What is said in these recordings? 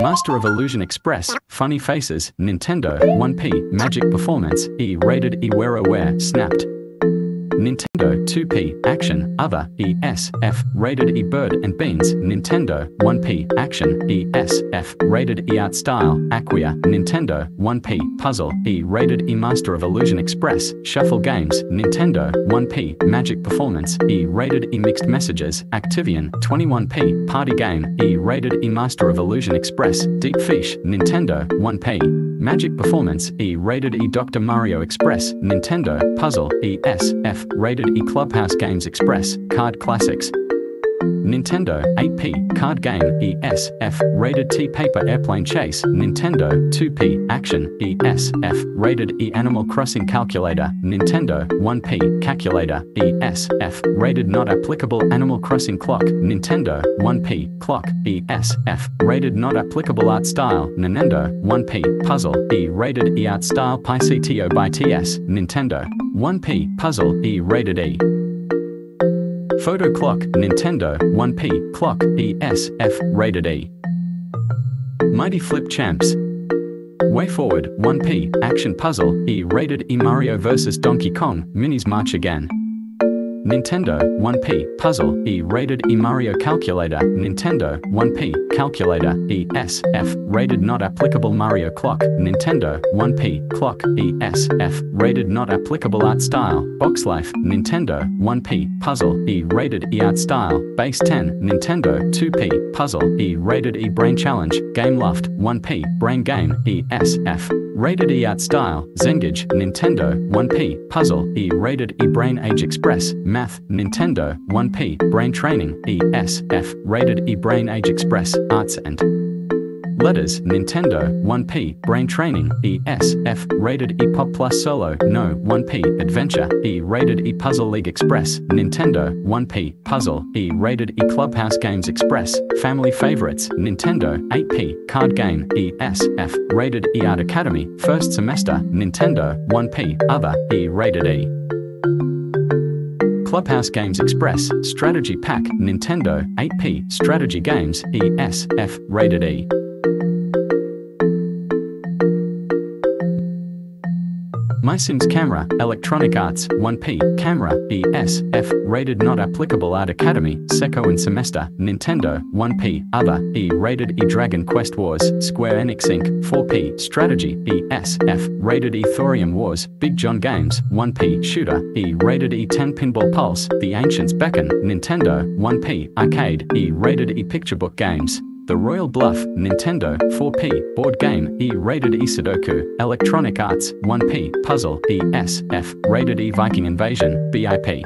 Master of Illusion Express, Funny Faces, Nintendo, 1P, Magic Performance, E rated E WarioWare, Snapped. Nintendo 2P Action Other ESF, rated E Bird and Beans Nintendo 1P Action ESF, rated E Art Style Aquia Nintendo 1P Puzzle E rated E Master of Illusion Express Shuffle Games Nintendo 1P Magic Performance E rated E Mixed Messages Activision 21P Party Game E rated E Master of Illusion Express Deep Fish Nintendo 1P Magic Performance E rated E Dr. Mario Express Nintendo Puzzle E S F rated E Clubhouse Games Express Card Classics Nintendo 8P Card Game ES F Rated T Paper Airplane Chase Nintendo 2P Action ES F Rated E Animal Crossing Calculator Nintendo 1P Calculator ES F Rated Not Applicable Animal Crossing Clock Nintendo 1P Clock ES F Rated Not Applicable Art Style Nintendo 1P Puzzle E Rated E Art Style PiCTOBiTS Nintendo 1P Puzzle E Rated E Photo Clock, Nintendo, 1P, Clock, ESF, Rated E. Mighty Flip Champs. Way Forward, 1P, Action Puzzle, E rated E Mario vs Donkey Kong, Minis March Again. Nintendo 1P Puzzle E rated E Mario Calculator Nintendo 1P Calculator E S F rated not applicable Mario Clock Nintendo 1P Clock E S F rated not applicable Art Style Box Life Nintendo 1P Puzzle E rated E Art Style Base 10 Nintendo 2P Puzzle E rated E Brain Challenge Gameloft 1P Brain Game ES F Rated E Art Style, Zengage, Nintendo, 1P, Puzzle, E Rated E Brain Age Express, Math, Nintendo, 1P, Brain Training, E S F Rated E Brain Age Express, Arts and Letters, Nintendo, 1P, Brain Training, E S F Rated E Pop Plus Solo, No, 1P, Adventure, E Rated E Puzzle League Express, Nintendo, 1P, Puzzle, E Rated E Clubhouse Games Express, Family Favorites, Nintendo, 8P, Card Game, E S F Rated E Art Academy, First Semester, Nintendo, 1P, Other, E Rated E. Clubhouse Games Express, Strategy Pack, Nintendo, 8P, Strategy Games, ES, F, Rated E. My Sims Camera, Electronic Arts, 1P, Camera, ES, F, Rated Not Applicable Art Academy, Second Semester, Nintendo, 1P, Other, E, Rated E Dragon Quest Wars, Square Enix Inc., 4P, Strategy, ES, F, Rated E Thorium Wars, Big John Games, 1P, Shooter, E, Rated E 10 Pinball Pulse, The Ancients Beckon, Nintendo, 1P, Arcade, E, Rated E Picturebook Games. The Royal Bluff, Nintendo, 4P, Board Game, E rated E Sudoku, Electronic Arts, 1P, Puzzle, E S F, rated E Viking Invasion, BIP.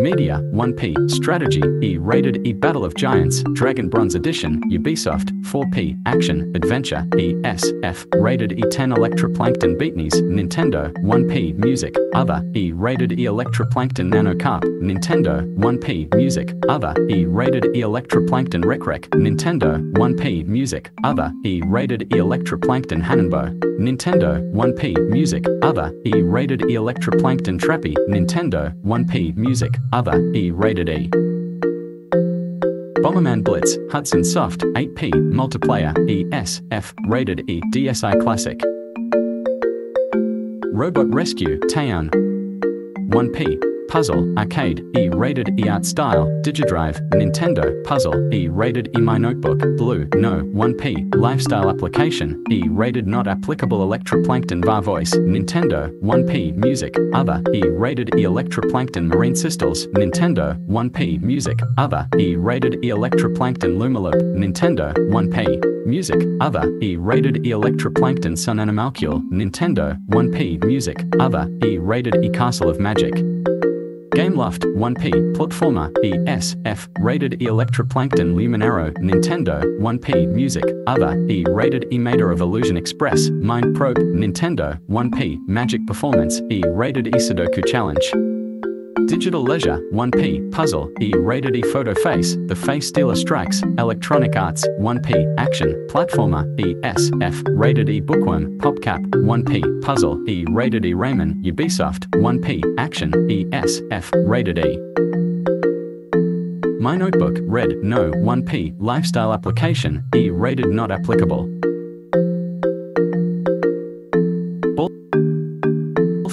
Media, 1P, Strategy, E. Rated E. Battle of Giants, Dragon Bronze Edition, Ubisoft, 4P, Action, Adventure, E. S. F, rated E10 Electroplankton Beatnes, Nintendo, 1P, Music, Other, E. Rated E. Electroplankton Nanocarp, Nintendo, 1P, Music, Other, E. Rated E. Electroplankton Rec Rec, Nintendo, 1P, Music, Other, E. Rated E. Electroplankton Hanenbow, Nintendo, 1P, Music, Other, E. Rated E. Electroplankton Trapy, Nintendo, 1P, Music, Other, E rated E. Bomberman Blitz, Hudson Soft, 8P, Multiplayer, ES, F, rated E, DSi Classic. Robot Rescue, Teyon. 1P, Puzzle, Arcade, E rated E Art Style, Digidrive, Nintendo, Puzzle, E rated E My Notebook, Blue, No, 1P, Lifestyle Application, E rated Not Applicable Electroplankton Volvoice, Nintendo, 1P, Music, Other, E rated E Electroplankton Marine Systems, Nintendo, 1P, Music, Other, E rated E Electroplankton Lumiloop, Nintendo, 1P, Music, Other, E rated E Electroplankton Sun Animalcule, Nintendo, 1P, Music, Other, E rated E Castle of Magic. Gameloft 1P Platformer ESF rated E Electroplankton Luminarrow Nintendo 1P Music Other E rated E Master of Illusion Express Mind Probe Nintendo 1P Magic Performance E rated E Sudoku Challenge Digital Leisure 1P Puzzle E rated E Photo Face The Face Stealer Strikes Electronic Arts 1P Action Platformer E, S, F, rated E Bookworm PopCap 1P Puzzle E rated E Rayman Ubisoft 1P Action E, S, F, rated E My Notebook, Red, No, 1P, Lifestyle Application, E, rated not applicable.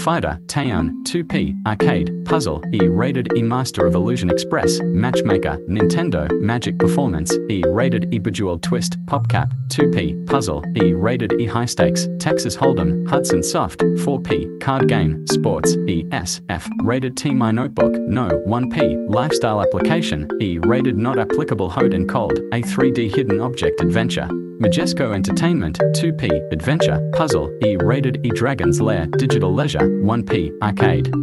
Fighter, Teyon, 2P, Arcade, Puzzle, E rated E Master of Illusion Express, Matchmaker, Nintendo, Magic Performance, E rated E Bejeweled Twist, PopCap, 2P, Puzzle, E rated E High Stakes, Texas Hold'em, Hudson Soft, 4P, Card Game, Sports, E S F, rated T My Notebook, No, 1P, Lifestyle Application, E rated Not Applicable Hot and Cold, A 3D Hidden Object Adventure. Majesco Entertainment, 2P, Adventure, Puzzle, E rated E Dragon's Lair, Digital Leisure, 1P, Arcade.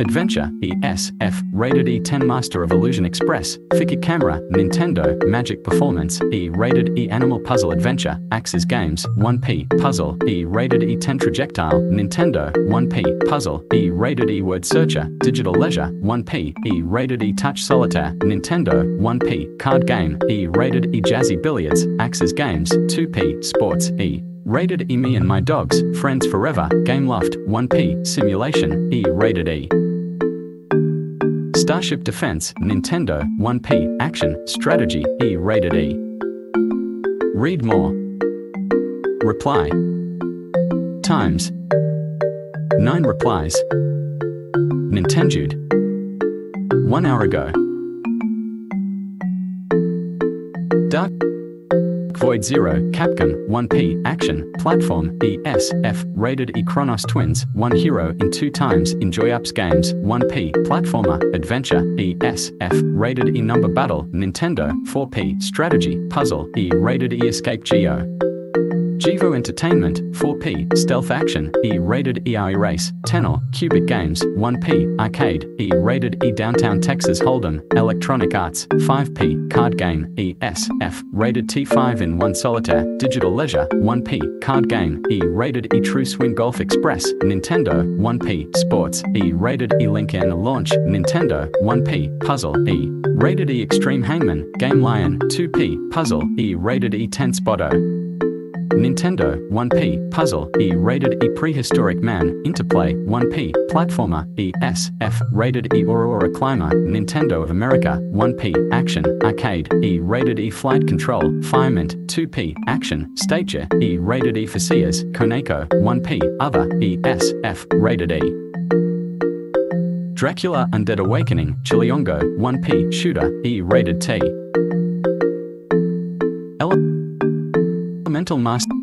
Adventure, ESF, rated E10 Master of Illusion Express, Fiki Camera, Nintendo, Magic Performance, E rated E Animal Puzzle Adventure, Aksys Games, 1P, Puzzle, E rated E10 Trajectile, Nintendo, 1P, Puzzle, E rated E Word Searcher, Digital Leisure, 1P, E rated E Touch Solitaire, Nintendo, 1P, Card Game, E rated E Jazzy Billiards, Aksys Games, 2P, Sports, E. Rated E Me and My Dogs, Friends Forever, Gameloft, 1P, Simulation, E rated E. Starship Defense, Nintendo, 1P, Action, Strategy, E rated E. Read more. Reply. Times. 9 replies. Nintendude. 1 hour ago. Dark Void Zero, Capcom, 1P, Action, Platform, ESF, Rated E Chronos Twins, 1 Hero in 2 times, Enjoy Ups Games, 1P, Platformer, Adventure, ESF, Rated E Number Battle, Nintendo, 4P, Strategy, Puzzle, E Rated E Escape Geo. Jivo Entertainment, 4P, Stealth Action, E rated EI Race, Tenor, Cubic Games, 1P, Arcade, E rated E Downtown Texas Hold'em, Electronic Arts, 5P, Card Game, ESF, rated T5 in 1 Solitaire, Digital Leisure, 1P, Card Game, E rated E True Swing Golf Express, Nintendo, 1P, Sports, E rated E Link 'n' Launch, Nintendo, 1P, Puzzle, E rated E Extreme Hangman, Game Lion, 2P, Puzzle, E rated E 10 Spotto. Nintendo, 1P, Puzzle, E rated E Prehistoric Man, Interplay, 1P, Platformer, E S F rated E Aura-Aura Climber, Nintendo of America, 1P, Action, Arcade, E rated E Flight Control, Firemint, 2P, Action, Stature, E rated E for Sears, Konako, 1P, Other, E S F rated E. Dracula Undead Awakening, Chillingo, 1P, Shooter, E rated T. Elemental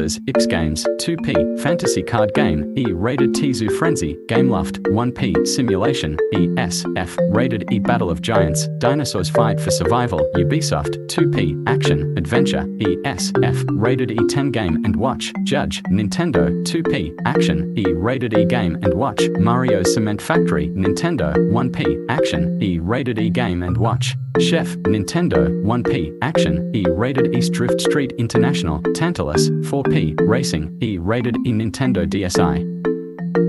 X Games, 2P, Fantasy Card Game, E rated Tizu Frenzy, Gameloft, 1P, Simulation, ESF, rated E Battle of Giants, Dinosaurs Fight for Survival, Ubisoft, 2P, Action, Adventure, ESF, rated E10 Game and Watch, Judge, Nintendo, 2P, Action, E rated E Game and Watch, Mario Cement Factory, Nintendo, 1P, Action, E rated E Game and Watch, Chef, Nintendo, 1P, Action, E rated East Drift Street International, Tantalus, 4P, Racing, E rated in Nintendo DSi.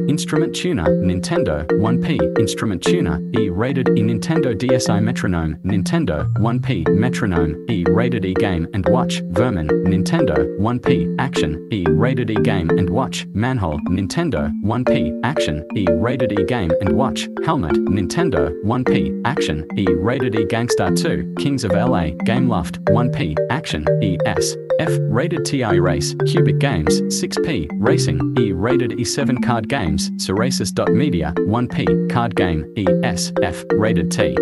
Instrument Tuner, Nintendo, 1P, Instrument Tuner, E rated E Nintendo DSi Metronome, Nintendo, 1P, Metronome, E rated E Game and Watch, Vermin, Nintendo, 1P, Action, E rated E Game and Watch, Manhole, Nintendo, 1P, Action, E rated E Game and Watch, Helmet, Nintendo, 1P, Action, E rated E Gangstar 2, Kings of LA, Gameloft, 1P, Action, E S. F rated TI Race, Cubic Games, 6P, Racing, E rated E7 Card Games, Cerasus.media, 1P, Card Game, E S F rated T.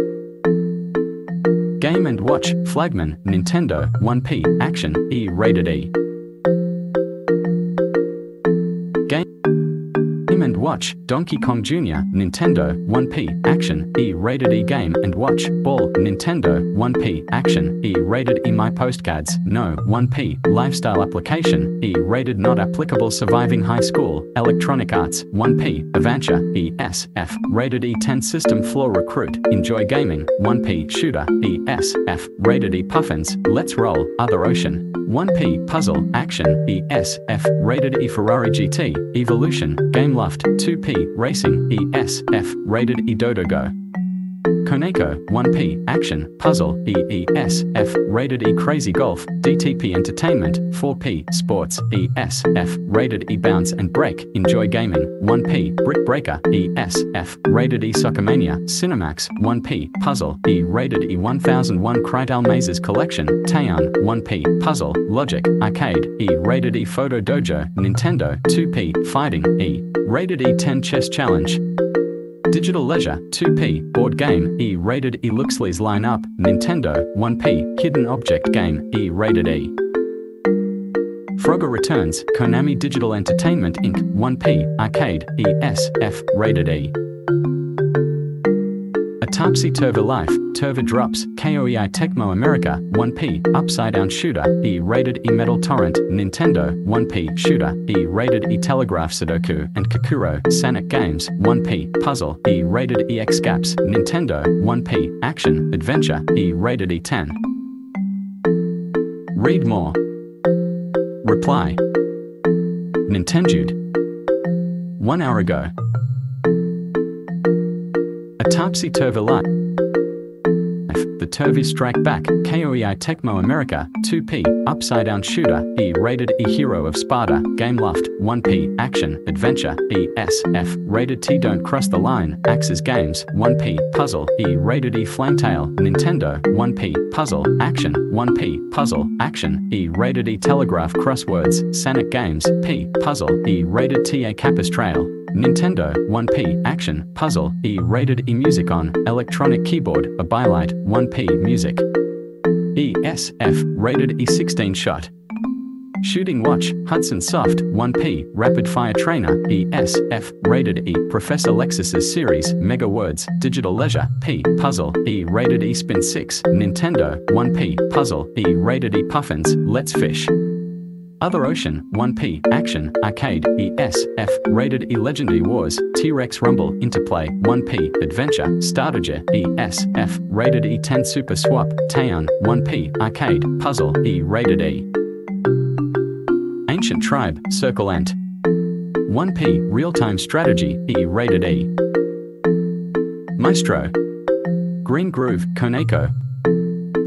Game and Watch, Flagman, Nintendo, 1P, Action, E rated E. Watch, Donkey Kong Jr., Nintendo, 1P, Action, E rated E Game and Watch, Ball, Nintendo, 1P, Action, E rated E My Postcards, No, 1P, Lifestyle Application, E rated Not Applicable Surviving High School, Electronic Arts, 1P, Avantia, E S F, rated E10 System Flaw Recruit, Enjoy Gaming, 1P, Shooter, E S F, rated E Puffins, Let's Roll, Other Ocean, 1P, Puzzle, Action, E S F, rated E Ferrari GT, Evolution, game Gameloft, 2P, Racing, E S F, rated E Dodo Go. Koneko, 1P, Action, Puzzle, EES, F, Rated E Crazy Golf, DTP Entertainment, 4P, Sports, ES, F, Rated E Bounce and Break, Enjoy Gaming, 1P, Brick Breaker, ES, F, Rated E Soccermania, Cinemax, 1P, Puzzle, E, Rated E 1001 Crystal Mazes Collection, Teyon, 1P, Puzzle, Logic, Arcade, E, Rated E Photo Dojo, Nintendo, 2P, Fighting, E, Rated E 10 Chess Challenge, Digital Leisure, 2P, Board Game, E rated E Looksley's Lineup, Nintendo, 1P, Hidden Object Game, E rated E. Frogger Returns, Konami Digital Entertainment Inc., 1P, Arcade, ES, F, rated E. Topsy Turvy Life, Turvy Drops, KOEI Tecmo America, 1P, Upside Down Shooter, E rated E Metal Torrent, Nintendo, 1P, Shooter, E rated E Telegraph Sudoku, and Kakuro, Sanuk Games, 1P, Puzzle, E rated E X Gaps, Nintendo, 1P, Action, Adventure, E rated E10. Read more. Reply. Nintendude. One hour ago. A topsy-turvy life. The Turvy Strike Back, KOEI Tecmo America, 2P, Upside Down Shooter, E Rated E Hero of Sparta, Gameloft, 1P, Action, Adventure, E S F, Rated T Don't Cross the Line, Aksys Games, 1P, Puzzle, E Rated E Flametail, Nintendo, 1P, Puzzle, Action, 1P, Puzzle, Action, E Rated E Telegraph Crosswords, Sanuk Games, P, Puzzle, E Rated TA Kappa's Trail, Nintendo, 1P, Action, Puzzle, E rated E Music on, Electronic Keyboard, Abylight, 1P Music. E S F rated E16 shot. Shooting Watch, Hudson Soft, 1P, Rapid Fire Trainer, ESF, Rated E, Professor Lexus's series, Mega Words, Digital Leisure, P, Puzzle, E, Rated E Spin 6, Nintendo, 1P, Puzzle, E, Rated E Puffins, Let's Fish. Other Ocean, 1P, Action, Arcade, ES, F, Rated E Legendary Wars, T-Rex Rumble, Interplay, 1P, Adventure, Startager, ES, F, Rated E 10 Super Swap, Teyon, 1P, Arcade, Puzzle, E Rated E. Ancient Tribe, Circle Ant. 1P, Real-Time Strategy, E Rated E. Maestro. Green Groove, Koneko,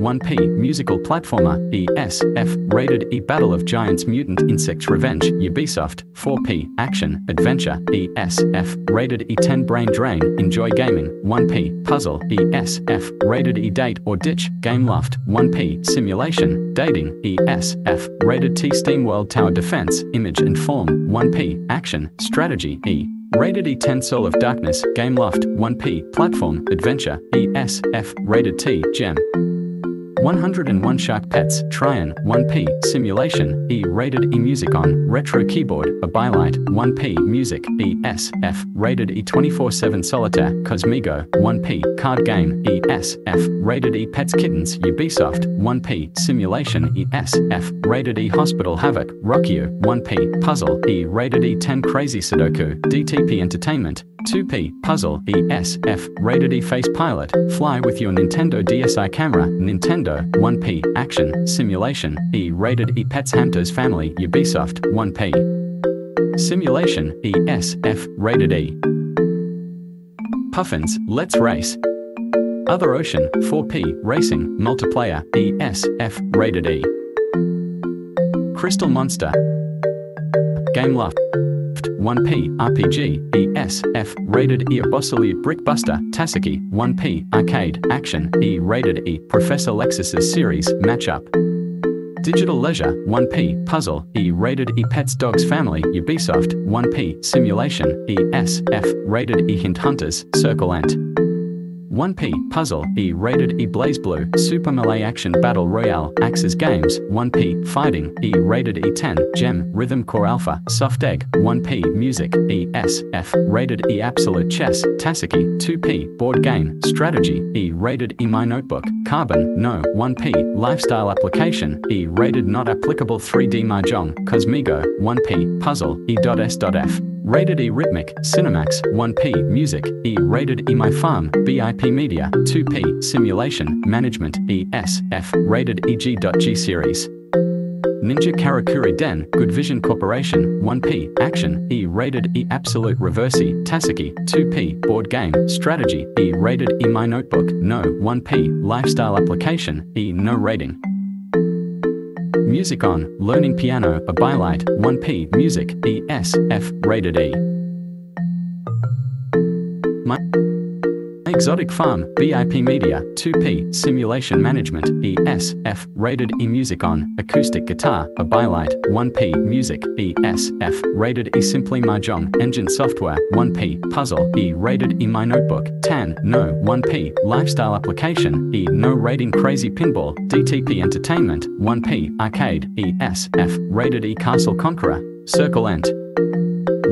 1P Musical Platformer ESF Rated E Battle of Giants Mutant Insects Revenge Ubisoft. 4P Action Adventure ESF Rated E10 Brain Drain Enjoy Gaming. 1P Puzzle ESF Rated E Date or Ditch Gameloft 1P Simulation Dating ESF Rated T Steam World Tower Defense Image and Form. 1P Action Strategy E Rated E10 Soul of Darkness, Gameloft, 1P, Platform, Adventure, ESF, Rated T, Gem. 101 Shark Pets, Teyon, 1P, Simulation, E rated E Music on, Retro Keyboard, Abylight, 1P, Music, E S F, rated E 24 7 Solitaire, Cosmigo, 1P, Card Game, E S F, rated E Pets Kittens, Ubisoft, 1P, Simulation, E S F, rated E Hospital Havoc, Rockyu, 1P, Puzzle, E rated E 10 Crazy Sudoku, DTP Entertainment, 2P, Puzzle, ESF, Rated E Face Pilot, Fly with your Nintendo DSi camera, Nintendo, 1P, Action, Simulation, E Rated E Pets Hamptons Family, Ubisoft, 1P. Simulation, ESF, Rated E. Puffins, Let's Race. Other Ocean, 4P, Racing, Multiplayer, ESF, Rated E. Crystal Monster. Gameloft. 1P, RPG, ES, F, Rated E Bossily Brickbuster, Tasaki, 1P, Arcade, Action, E Rated E, Professor Lexus's Series, Matchup. Digital Leisure, 1P, Puzzle, E Rated E Pets Dogs Family, Ubisoft, 1P, Simulation, E S, F, Rated E Hint Hunters, Circle Ant. 1P, Puzzle, E rated E BlazBlue Super Melee Action Battle Royale, Aksys Games, 1P, Fighting, E rated E10, Gem, Rhythm Core Alpha, Soft Egg, 1P, Music, E S, F, rated E Absolute Chess, Tasaki, 2P, Board Game, Strategy, E rated E My Notebook, Carbon, No, 1P, Lifestyle Application, E rated Not Applicable 3D Mahjong, Cosmigo, 1P, Puzzle, E.S.F. Rated E Rhythmic, Cinemax, 1P, Music, E Rated E My Farm, BIP Media, 2P, Simulation, Management, E S F, Rated EG.G Series. Ninja Karakuri Den, Good Vision Corporation, 1P, Action, E rated E Absolute Reversi, Tasaki, 2P, Board Game, Strategy, E rated E My Notebook, No, 1P, Lifestyle Application, E No rating. Music on, Learning Piano, Abylight, 1P, Music, E S, F, rated E. Exotic Farm, BIP Media, 2P, Simulation Management, ES, F, Rated E Music on, Acoustic Guitar, Abylight, 1P, Music, ES, F, Rated E Simply Mahjong, Engine Software, 1P, Puzzle, E, Rated E My Notebook, TAN, No, 1P, Lifestyle Application, E, No Rating Crazy Pinball, DTP Entertainment, 1P, Arcade, ES, F, Rated E Castle Conqueror, Circle Ent.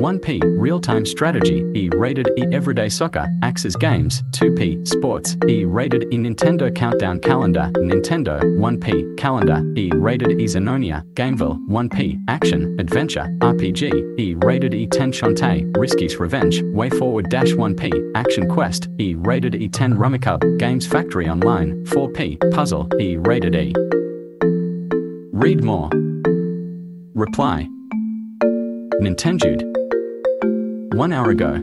1P, Real-Time Strategy, E rated E Everyday Soccer, Axis Games, 2P, Sports, E rated E Nintendo Countdown Calendar, Nintendo, 1P, Calendar, E rated E Zenonia, Gameville, 1P, Action, Adventure, RPG, E rated E 10 Shantae, Risky's Revenge, Way Forward Dash 1P, Action Quest, E rated E 10 Rummikub, Games Factory Online, 4P, Puzzle, E rated E. Read more. Reply. Nintendude. One hour ago.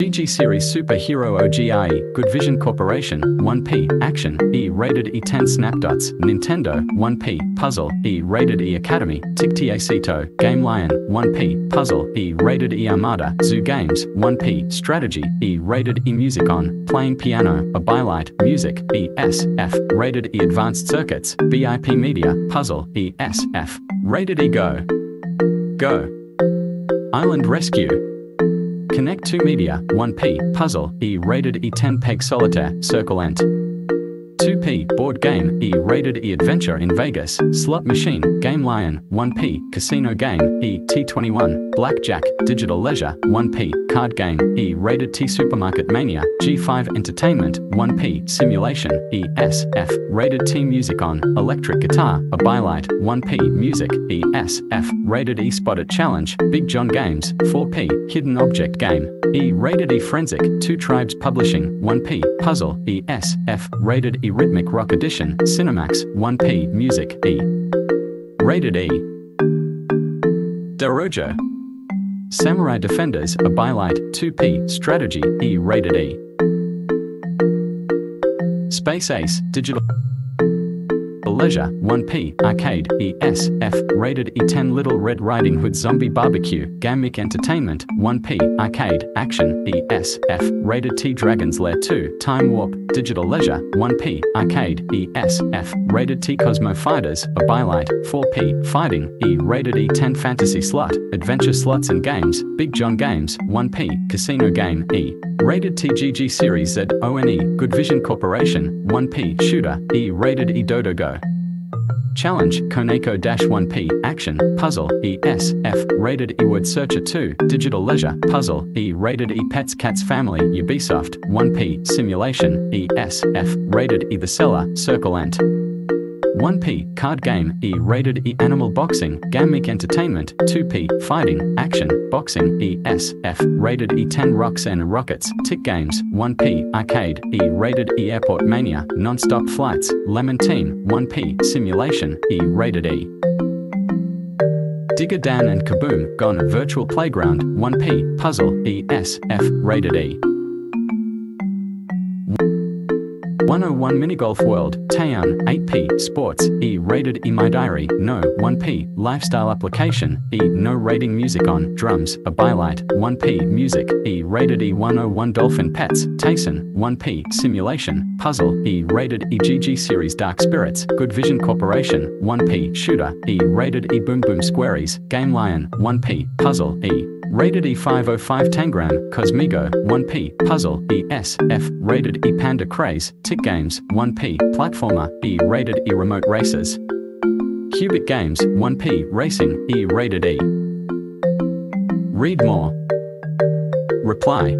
GG Series Superhero OGIE, Good Vision Corporation, 1P, Action, E rated E10 Snapdots, Nintendo, 1P, Puzzle, E rated E Academy, Tikta Sito, Game Lion, 1P, Puzzle, E rated E Armada, Zoo Games, 1P, Strategy, E rated E Music on, Playing Piano, Abylight, Music, E S F, rated E Advanced Circuits, BIP Media, Puzzle, E S F, rated E Go. Go. Island Rescue. Connect 2 Media, 1P, Puzzle, E rated E10 Peg Solitaire, Circle Ent. 2P, Board Game, E rated E Adventure in Vegas, Slot Machine, Game Lion, 1P, Casino Game, E T21, Blackjack, Digital Leisure, 1P, Card Game, E rated T Supermarket Mania, G5 Entertainment, 1P, Simulation, E S F, rated T Music on, Electric Guitar, Abylight, 1P, Music, E S F, rated E Spotted Challenge, Big John Games, 4P, Hidden Object Game, E rated E Forensic, 2 Tribes Publishing, 1P, Puzzle, E S F, rated E Rhythmic Rock Edition, Cinemax, 1P, Music, E. Rated E. Dairojo. Samurai Defenders, Abylight, 2P, Strategy, E rated E. Space Ace, Digital Leisure, 1P, Arcade, ESF, rated E10 Little Red Riding Hood Zombie Barbecue, Gammick Entertainment, 1P, Arcade, Action, ESF, rated T Dragon's Lair 2, Time Warp, Digital Leisure, 1P, Arcade, ESF, rated T Cosmo Fighters, Abylight, 4P, Fighting, E, rated E10 Fantasy Slot, Adventure Slots and Games, Big John Games, 1P, Casino Game, E, rated TGG Series Z, ONE, Good Vision Corporation, 1P, Shooter, E, rated E Dodo Go. Challenge, Koneko 1P, Action, Puzzle, E S F, rated E Word Searcher 2, Digital Leisure, Puzzle, E rated E Pets Cats Family, Ubisoft, 1P, Simulation, E S F, rated E The Seller, Circle Ent. 1P, Card Game, E rated E Animal Boxing, Gammick Entertainment, 2P, Fighting, Action, Boxing, E S F, rated E 10 Rocks and Rockets, Tick Games, 1P, Arcade, E rated E Airport Mania, Non-Stop Flights, Lemon Team, 1P, Simulation, E rated E. Digger Dan and Kaboom, Gone Virtual Playground, 1P, Puzzle, E S F, rated E. 101 Minigolf World, Teyon, 8P, Sports, E rated E My Diary, No, 1P, Lifestyle Application, E No rating Music on, Drums, Abylight, 1P, Music, E rated E 101 Dolphin Pets, Teyon, 1P, Simulation, Puzzle, E rated EGG Series Dark Spirits, Good Vision Corporation, 1P, Shooter, E rated E Boom Boom Squaries, Game Lion, 1P, Puzzle, E. Rated E505 Tangram, Cosmigo, 1P, Puzzle, ES, F, Rated E Panda Craze, Tick Games, 1P, Platformer, E Rated E Remote Races. Cubic Games, 1P, Racing, E Rated E. Read more. Reply.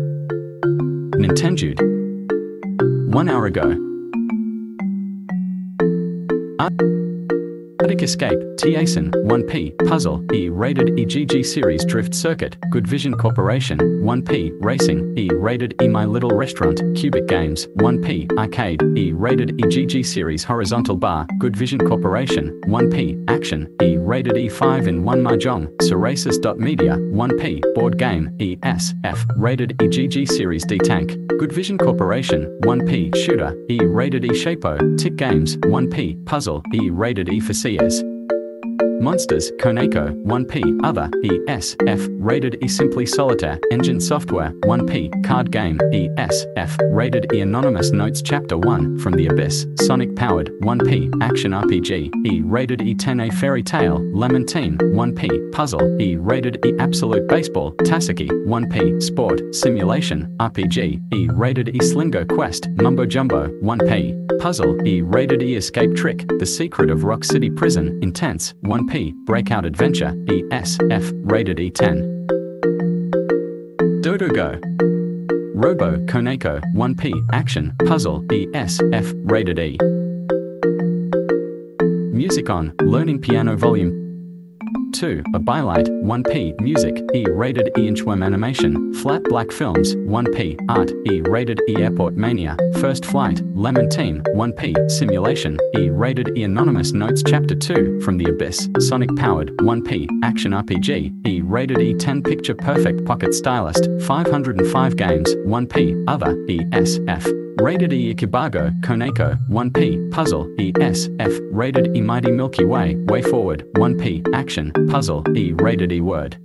Nintendude. One hour ago. Athletic Escape, T-Asin, 1P, Puzzle, E rated EGG Series Drift Circuit, Good Vision Corporation, 1P, Racing, E rated E My Little Restaurant, Cubic Games, 1P, Arcade, E rated EGG Series Horizontal Bar, Good Vision Corporation, 1P, Action, E rated E5 in 1 Mahjong, Cerasus.media, 1P, Board Game, E S F rated EGG Series D Tank, Good Vision Corporation, 1P, Shooter, E rated E Shapo, Tick Games, 1P, Puzzle, E rated E for Seers. Monsters, Koneko, 1P, Other, E, S, F, Rated E Simply Solitaire, Engine Software, 1P, Card Game, E, S, F, Rated E Anonymous Notes Chapter 1, From the Abyss, Sonic Powered, 1P, Action RPG, E, Rated E 10A Fairy Tale, Lemon Team, 1P, Puzzle, E, Rated E Absolute Baseball, Tasaki, 1P, Sport, Simulation, RPG, E, Rated E Slingo Quest, Mumbo Jumbo, 1P, Puzzle, E, Rated E Escape Trick, The Secret of Rock City Prison, Intense, 1P, Breakout Adventure, E, S, F, Rated E10. Dodo Go. Robo, Koneko, 1P, Action, Puzzle, E, S, F, Rated E. Music on, Learning Piano Volume 2. Abylight, 1P, Music, E rated E Inchworm Animation, Flat Black Films, 1P, Art, E rated E Airport Mania, First Flight, Lemon Team, 1P, Simulation, E rated E Anonymous Notes Chapter 2, From the Abyss, Sonic Powered, 1P, Action RPG, E rated E 10 Picture Perfect Pocket Stylist, 505 Games, 1P, Other, E S F. Rated E Ikibago, Koneko, 1P, Puzzle, E S F, Rated E Mighty Milky Way, Way Forward, 1P, Action, Puzzle, E Rated E Word.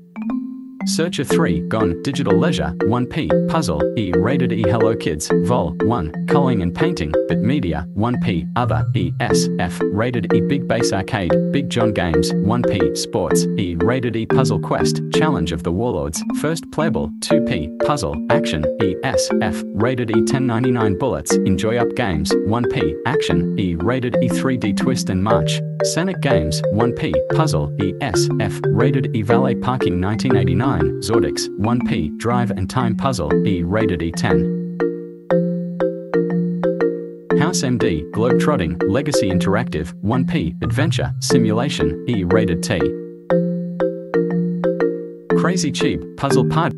Searcher 3, Gone, Digital Leisure, 1P, Puzzle, E. Rated E. Hello Kids, Vol, 1, Culling and Painting, Bit Media, 1P, Other, E. S. F, Rated E. Big Bass Arcade, Big John Games, 1P, Sports, E. Rated E. Puzzle Quest, Challenge of the Warlords, First Playable, 2P, Puzzle, Action, E. S. F, Rated E. 1099 Bullets, Enjoy Up Games, 1P, Action, E. Rated E. 3D Twist and March, Scenic Games, 1P, Puzzle, E. S. F, Rated E. Valet Parking 1989, Zordix, 1P, Drive and Time Puzzle, E rated E10. House MD, Globetrotting, Legacy Interactive, 1P, Adventure, Simulation, E rated T. Crazy Cheap, Puzzle Party,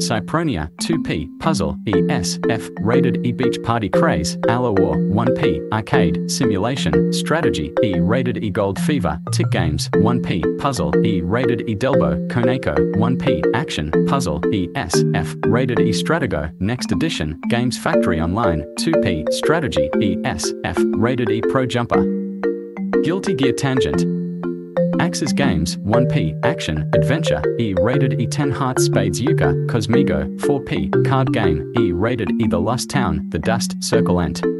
Cypronia, 2P, Puzzle, E S F, Rated E Beach Party Craze, Alawar, 1P, Arcade, Simulation, Strategy, E Rated E Gold Fever, Tick Games, 1P, Puzzle, E Rated E Delbo, Koneko, 1P, Action, Puzzle, E S F, Rated E Stratego, Next Edition, Games Factory Online, 2P, Strategy, E S F, Rated E Pro Jumper. Guilty Gear Tangent, Aksys Games, 1P, Action, Adventure, E rated E10 Hearts Spades Euchre, Cosmigo, 4P, Card Game, E rated E The Lost Town, The Dust, Circle Ent.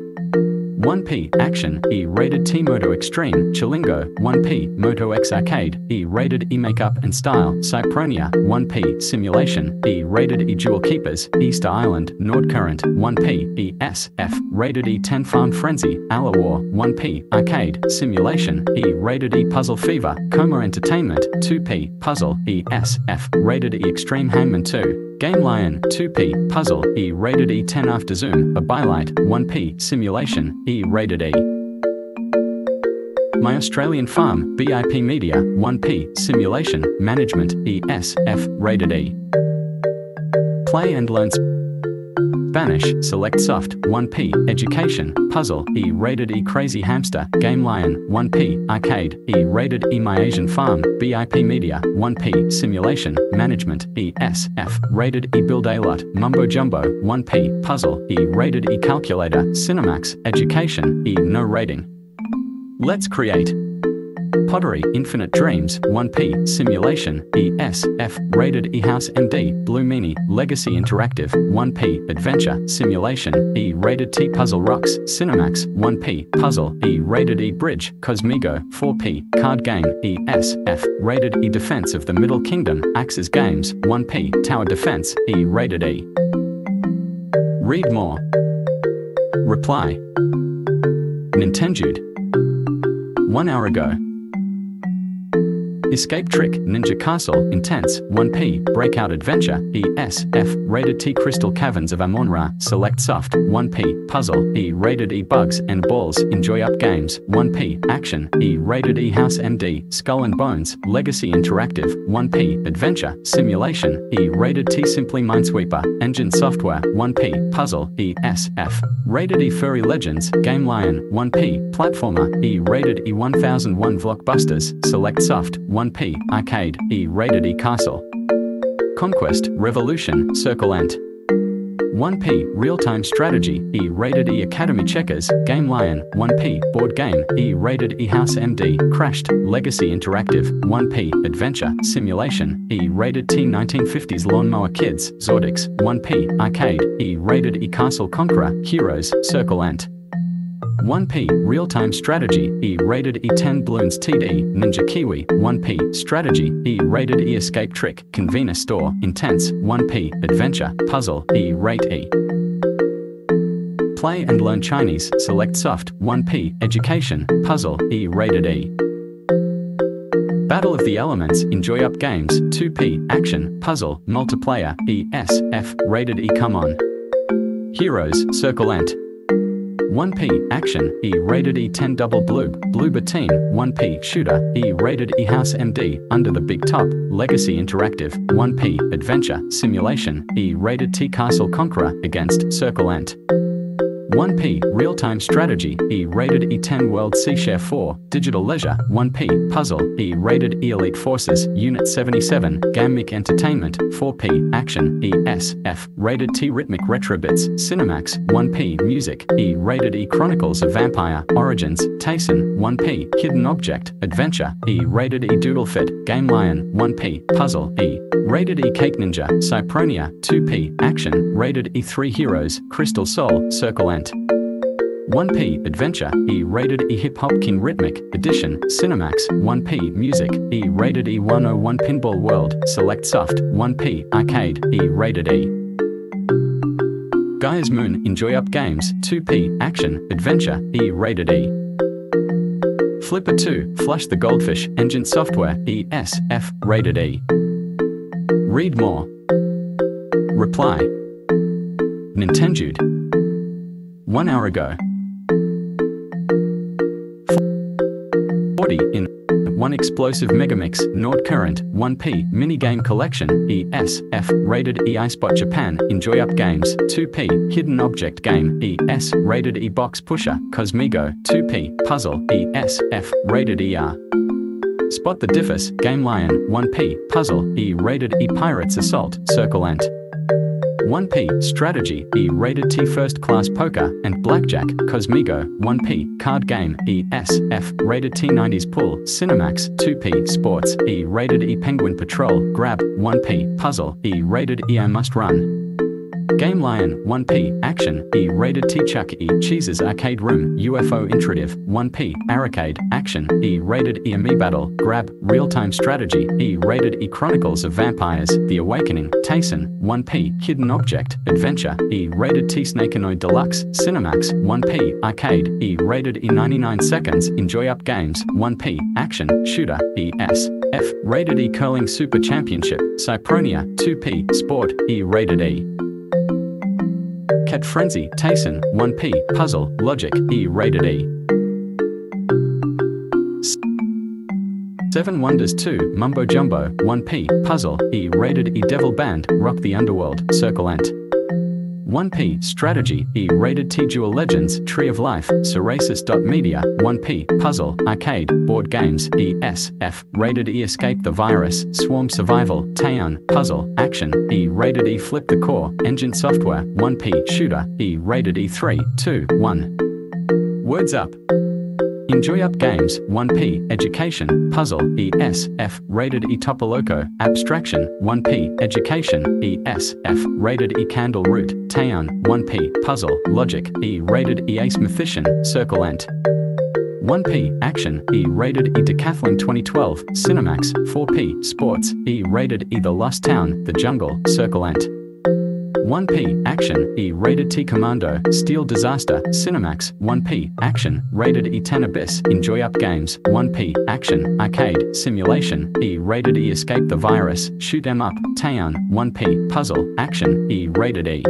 1P, Action, E rated T Moto Extreme, Chillingo, 1P, Moto X Arcade, E rated E Makeup and Style, Cypronia, 1P, Simulation, E rated E Jewel Keepers, Easter Island, Nord Current 1P, E S F, rated E 10 Farm Frenzy, Alawar 1P, Arcade, Simulation, E rated E Puzzle Fever, Coma Entertainment, 2P, Puzzle, E S F, rated E Extreme Hangman 2. Game Lion, 2P, Puzzle, E rated E 10 After Zoom, Abylight, 1P, Simulation, E rated E. My Australian Farm, BIP Media, 1P, Simulation, Management, E S F, rated E. Play and Learn Spanish, Select Soft, 1P, Education, Puzzle, E rated E Crazy Hamster, Game Lion, 1P, Arcade, E rated E My Asian Farm, BIP Media, 1P, Simulation, Management, E S F, rated E Build A Lot, Mumbo Jumbo, 1P, Puzzle, E rated E Calculator, Cinemax, Education, E No Rating. Let's create. Pottery, Infinite Dreams, 1P, Simulation, E S F, Rated E House MD, Blue Mini, Legacy Interactive, 1P, Adventure, Simulation, E Rated T Puzzle Rocks, Cinemax, 1P, Puzzle, E Rated E Bridge, Cosmigo, 4P, Card Game, E S F, Rated E Defense of the Middle Kingdom, Aksys Games, 1P, Tower Defense, E Rated E. Read more. Reply. Nintendude. One hour ago. Escape Trick, Ninja Castle, Intense, 1P, Breakout Adventure, E, S, F, Rated T Crystal Caverns of Amun-Ra, Select Soft, 1P, Puzzle, E, Rated E Bugs and Balls, Enjoy Up Games, 1P, Action, E, Rated E House MD, Skull and Bones, Legacy Interactive, 1P, Adventure, Simulation, E, Rated T Simply Minesweeper, Engine Software, 1P, Puzzle, E, S, F, Rated E Furry Legends, Game Lion, 1P, Platformer, E, Rated E 1001 BlockBusters, Select Soft, 1P, Arcade, E rated E Castle. Conquest, Revolution, Circle Ant. 1P, Real-Time Strategy, E rated E Academy Checkers, Game Lion, 1P, Board Game, E rated E House MD, Crashed, Legacy Interactive, 1P, Adventure, Simulation, E rated T 1950s Lawnmower Kids, Zordix, 1P, Arcade, E rated E Castle Conqueror, Heroes, Circle Ant. 1P, Real-Time Strategy, E-Rated E10 Bloons TD, Ninja Kiwi, 1P, Strategy, E-Rated E Escape Trick, Convenience Store, Intense, 1P, Adventure, Puzzle, E-Rate E. Play and Learn Chinese, Select Soft, 1P, Education, Puzzle, E-Rated E. Battle of the Elements, Enjoy Up Games, 2P, Action, Puzzle, Multiplayer, E, S, F, Rated E Come On. Heroes, Circle Ant, 1P, Action, E rated E10 Double Blue, Blue Bettine, 1P, Shooter, E rated E House MD, Under the Big Top, Legacy Interactive, 1P, Adventure, Simulation, E rated T Castle Conqueror, Against, Circle Ant. 1P, Real-Time Strategy, E-Rated E10 Word Searcher 4, Digital Leisure, 1P, Puzzle, E-Rated E-Elite Forces, Unit 77, Gammick Entertainment, 4P, Action, E, S, F, Rated T Rhythmic Retrobits, Cinemax, 1P, Music, E-Rated E Chronicles of Vampire, Origins, Teyon, 1P, Hidden Object, Adventure, E-Rated E Doodle Fit, Game Lion, 1P, Puzzle, E, Rated E Cake Ninja, Cypronia, 2P, Action, Rated E3 Heroes, Crystal Soul, Circle Ant. 1P, Adventure, E rated E Hip Hop King Rhythmic, Edition, Cinemax, 1P, Music, E rated E101 Pinball World, Select Soft, 1P, Arcade, E rated E. Gaia's Moon, Enjoy Up Games, 2P, Action, Adventure, E rated E. Flipper 2, Flush the Goldfish, Engine Software, E S F, rated E. Read more. Reply. Nintendude. One hour ago. 40 in one explosive megamix, Nord Current, 1P, minigame collection, ESF, rated E iSpot Japan, Enjoy Up Games, 2P, hidden object game, ES, rated E box pusher, Cosmigo, 2P, puzzle, ESF, rated ER. Spot the Diffus, Game Lion, 1P, Puzzle, E rated E Pirates Assault, Circle Ant. 1P, Strategy, E rated T First Class Poker, and Blackjack, Cosmigo, 1P, Card Game, E S F, rated T 90s Pool, Cinemax, 2P, Sports, E rated E Penguin Patrol, Grab, 1P, Puzzle, E rated E I Must Run. Game Lion, 1P, Action, E rated T Chuck E, Cheeses Arcade Room, UFO Interactive, 1P, Arcade, Action, E rated E Battle, Grab, Real Time Strategy, E rated E Chronicles of Vampires, The Awakening, Teyon, 1P, Hidden Object, Adventure, E rated T Snakeanoid Deluxe, Cinemax, 1P, Arcade, E rated E 99 Seconds, Enjoy Up Games, 1P, Action, Shooter, E S, F rated E Curling Super Championship, Cypronia, 2P, Sport, E rated E. Cat Frenzy, Teyon, 1P, Puzzle, Logic, E rated E. Seven Wonders 2, Mumbo Jumbo, 1P, Puzzle, E rated E Devil Band, Rock the Underworld, Circle Ant. 1P, Strategy, E rated T Dual Legends, Tree of Life, Cerasus.media, 1P, Puzzle, Arcade, Board Games, E S F, rated E Escape the Virus, Swarm Survival, Teyon, Puzzle, Action, E rated E Flip the Core, Engine Software, 1P, Shooter, E rated E3, 2, 1. Words Up. Enjoy Up Games, 1P, Education, Puzzle, E S F, rated E Topoloco, Abstraction, 1P, Education, E S F, rated E Candle Root, Teyon, 1P, Puzzle, Logic, E rated E Ace Mathician, Circle Ant. 1P, Action, E rated E Decathlon 2012, Cinemax, 4P, Sports, E rated E The Lost Town, The Jungle, Circle Ant. 1P, Action, E rated T Commando, Steel Disaster, Cinemax, 1P, Action, rated E 10 Abyss, Enjoy Up Games, 1P, Action, Arcade, Simulation, E rated E Escape the Virus, Shoot 'em Up, Teyon, 1P, Puzzle, Action, E rated E.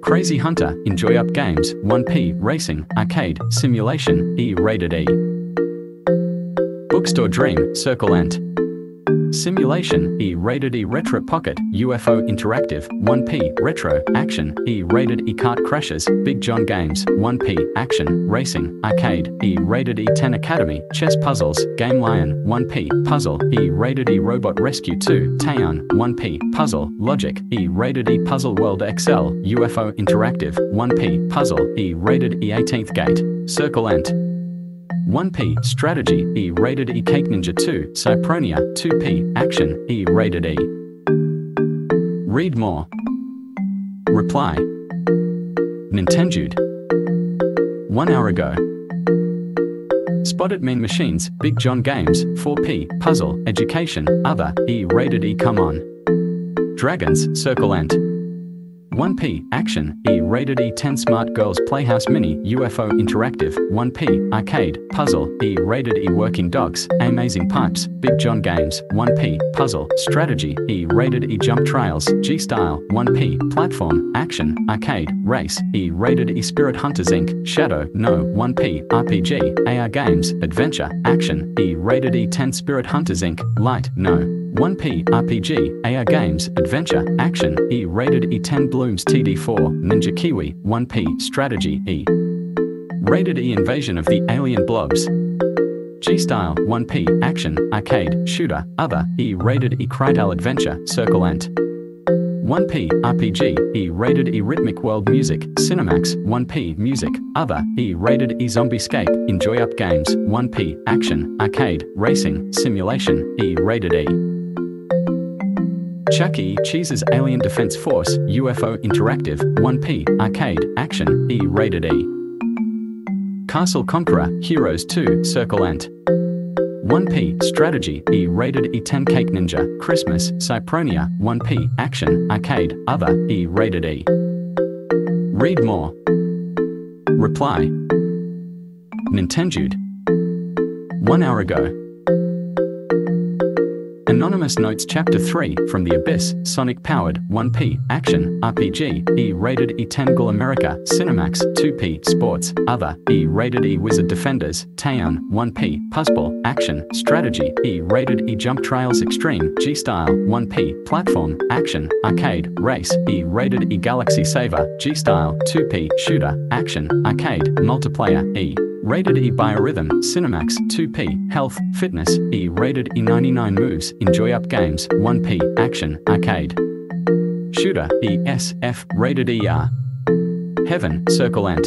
Crazy Hunter, Enjoy Up Games, 1P, Racing, Arcade, Simulation, E rated E. Bookstore Dream, Circle Ent. Simulation, E rated E Retro Pocket, UFO Interactive, 1P, Retro, Action, E rated E Kart Crashes, Big John Games, 1P, Action, Racing, Arcade, E rated E 10 Academy, Chess Puzzles, Game Lion, 1P, Puzzle, E rated E Robot Rescue 2, Teyon, 1P, Puzzle, Logic, E rated E Puzzle World XL, UFO Interactive, 1P, Puzzle, E rated E 18th Gate, Circle Ent. 1P, Strategy, E rated E Cake Ninja 2, Cypronia, 2P, Action, E rated E. Read more. Reply. Nintendude. One hour ago. Spotted Mean Machines, Big John Games, 4P, Puzzle, Education, Other, E rated E Come On. Dragons, Circle Ent. 1P, Action, E rated E 10 Smart Girls Playhouse Mini, UFO Interactive, 1P, Arcade, Puzzle, E rated E Working Dogs, Amazing Pipes, Big John Games, 1P, Puzzle, Strategy, E rated E Jump Trials, G Style, 1P, Platform, Action, Arcade, Race, E rated E Spirit Hunters Inc., Shadow, No, 1P, RPG, AR Games, Adventure, Action, E rated E 10 Spirit Hunters Inc., Light, No. 1P, RPG, AR Games, Adventure, Action, E rated E10 Bloons TD4, Ninja Kiwi, 1P, Strategy, E. Rated E Invasion of the Alien Blobs. G Style, 1P, Action, Arcade, Shooter, Other, E rated E Krytal Adventure, Circle Ent. 1P, RPG, E rated E Rhythmic World Music, Cinemax, 1P, Music, Other, E rated E Zombiescape, Enjoy Up Games, 1P, Action, Arcade, Racing, Simulation, E rated E. Chuck E. Cheese's Alien Defense Force, UFO Interactive, 1P, Arcade, Action, E rated E. Castle Conqueror, Heroes 2, Circle Ent. 1P, Strategy, E rated E10 Cake Ninja, Christmas, Cypronia, 1P, Action, Arcade, Other, E rated E. Read more. Reply. Nintendude. One hour ago. Anonymous Notes Chapter 3 From the Abyss, Sonic Powered, 1P, Action, RPG, E rated E10 Gul America, Cinemax, 2P, Sports, Other, E rated E Wizard Defenders, Teyon, 1P, Puzzle, Action, Strategy, E rated E Jump Trials Extreme, G Style, 1P, Platform, Action, Arcade, Race, E rated E Galaxy Saver, G Style, 2P, Shooter, Action, Arcade, Multiplayer, E. Rated E Biorhythm, Cinemax, 2P, Health, Fitness, E rated E 99 Moves, Enjoy Up Games, 1P, Action, Arcade. Shooter, E S F, rated ER. Heaven, Circle Ent.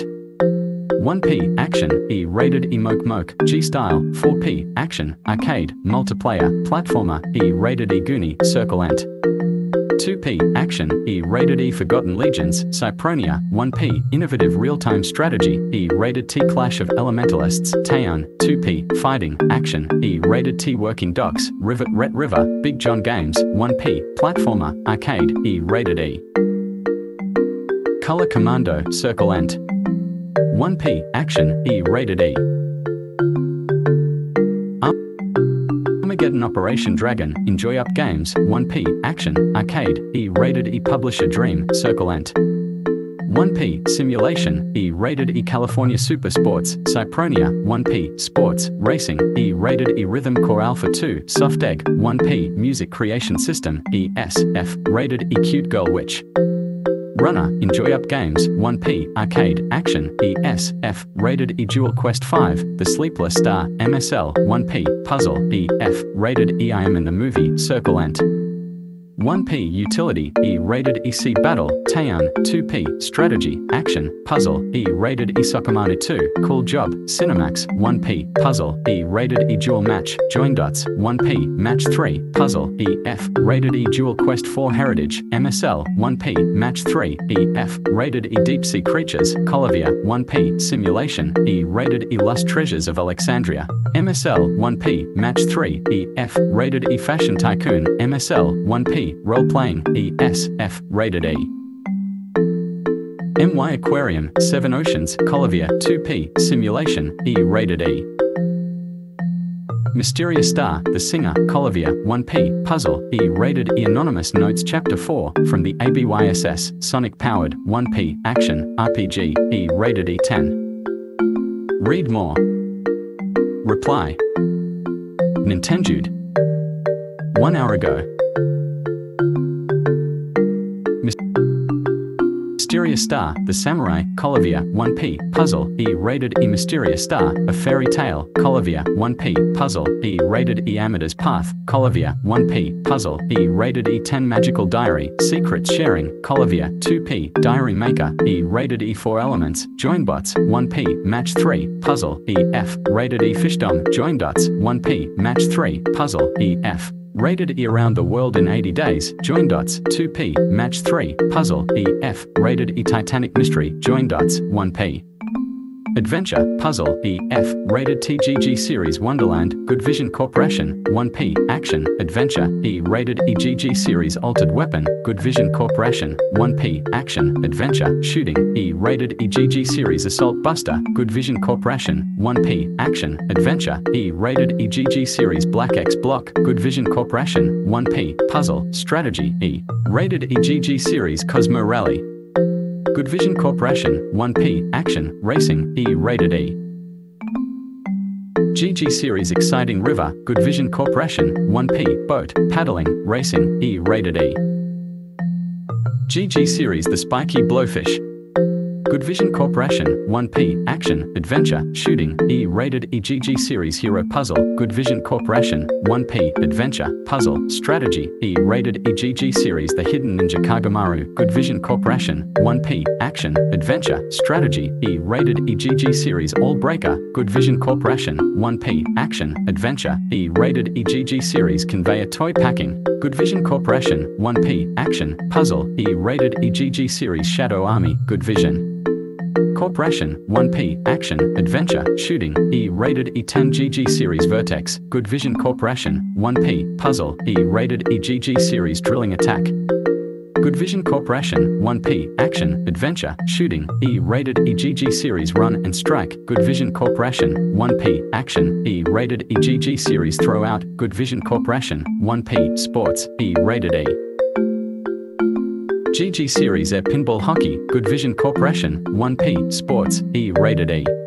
1P, Action, E rated E Moke Moke, G Style, 4P, Action, Arcade, Multiplayer, Platformer, E rated E Goonie, Circle Ent. 2P, Action, E rated E Forgotten Legions, Cypronia, 1P, Innovative Real-Time Strategy, E rated T Clash of Elementalists, Teyon, 2P, Fighting, Action, E rated T Working Docks, Rivet Retriever, Big John Games, 1P, Platformer, Arcade, E rated E. Color Commando, Circle Ent. 1P, Action, E rated E. Operation Dragon, Enjoy Up Games, 1P, Action, Arcade, E rated E Publisher Dream, Circle Ent. 1P, Simulation, E rated E California Super Sports, Cypronia, 1P, Sports, Racing, E rated E Rhythm Core Alpha 2, Soft Egg, 1P, Music Creation System, E S F, rated E Cute Girl Witch. Runner, Enjoy Up Games, 1P, Arcade, Action, ES, F, Rated E Jewel Quest 5, The Sleepless Star, MSL, 1P, Puzzle, E, F, Rated E I Am in the Movie, Circle Ent. 1P Utility, E rated EC Battle, Teyon, 2P Strategy, Action, Puzzle, E rated E Sokomani 2, Cool Job, Cinemax, 1P Puzzle, E rated E Jewel Match, Join Dots, 1P Match 3, Puzzle, E F rated E Jewel Quest 4 Heritage, MSL, 1P Match 3, E F rated E Deep Sea Creatures, Colavia, 1P Simulation, E rated E Lost Treasures of Alexandria, MSL, 1P Match 3, E F rated E Fashion Tycoon, MSL, 1P Role playing, E. S. F. Rated E. MY Aquarium, Seven Oceans, Colivia, 2P, Simulation, E. Rated E. Mysterious Star, The Singer, Colivia, 1P, Puzzle, E. Rated E. Anonymous Notes Chapter 4, from the ABYSS, Sonic Powered, 1P, Action, RPG, E. Rated E10. Read more. Reply. Nintendude. One hour ago. Mysterious Star, The Samurai, Colivia, 1P, Puzzle, E rated E Mysterious Star, A Fairy Tale, Colivia, 1P, Puzzle, E rated E Amadeus Path, Colivia, 1P, Puzzle, E rated E 10 Magical Diary, Secrets Sharing, Colivia, 2P, Diary Maker, E rated E 4 Elements, Join Joindots, 1P, Match 3, Puzzle, E F, rated E Fishdom, Joindots, 1P, Match 3, Puzzle, E F. Rated E Around the World in 80 Days, join dots, 2P, Match 3, Puzzle, E, F, Rated E Titanic Mystery, join dots, 1P. Adventure, Puzzle, E, F, Rated TGG Series Wonderland, Good Vision Corporation, 1P, Action, Adventure, E, Rated EGG Series Altered Weapon, Good Vision Corporation, 1P, Action, Adventure, Shooting, E, Rated EGG Series Assault Buster, Good Vision Corporation, 1P, Action, Adventure, E, Rated EGG Series Black X Block, Good Vision Corporation, 1P, Puzzle, Strategy, E, Rated EGG Series Cosmo Rally, Good Vision Corporation, 1P, Action, Racing, E rated E. GG Series Exciting River, Good Vision Corporation, 1P, Boat, Paddling, Racing, E rated E. GG Series The Spiky Blowfish, Good Vision Corporation, 1P, Action, Adventure, Shooting, E rated EGG Series Hero Puzzle, Good Vision Corporation, 1P, Adventure, Puzzle, Strategy, E rated EGG Series The Hidden Ninja Kagamaru, Good Vision Corporation, 1P, Action, Adventure, Strategy, E rated EGG Series All Breaker, Good Vision Corporation, 1P, Action, Adventure, E rated EGG Series Conveyor Toy Packing, Good Vision Corporation, 1P, Action, Puzzle, E rated EGG Series Shadow Army, Good Vision. Corporation, 1P, Action, Adventure, Shooting, E rated E10 GG Series Vertex, Good Vision Corporation, 1P, Puzzle, E rated EGG Series Drilling Attack. Good Vision Corporation, 1P, Action, Adventure, Shooting, E rated EGG Series Run and Strike, Good Vision Corporation, 1P, Action, E rated EGG Series Throw Out, Good Vision Corporation, 1P, Sports, E rated E. GG Series Air Pinball Hockey, Good Vision Corporation, 1P, Sports, E rated E.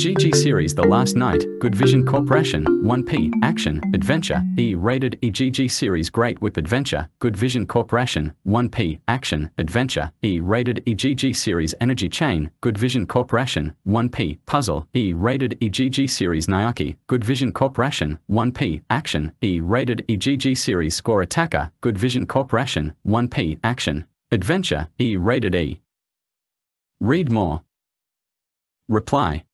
GG Series The Last Night, Good Vision Corporation, 1P, Action, Adventure, E rated EGG Series Great Whip Adventure, Good Vision Corporation, 1P, Action, Adventure, E rated EGG Series Energy Chain, Good Vision Corporation, 1P, Puzzle, E rated EGG Series Naoki, Good Vision Corporation, 1P, Action, E rated EGG Series Score Attacker, Good Vision Corporation, 1P, Action, Adventure, E rated E. Read more. Reply.